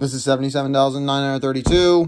This is 77,932.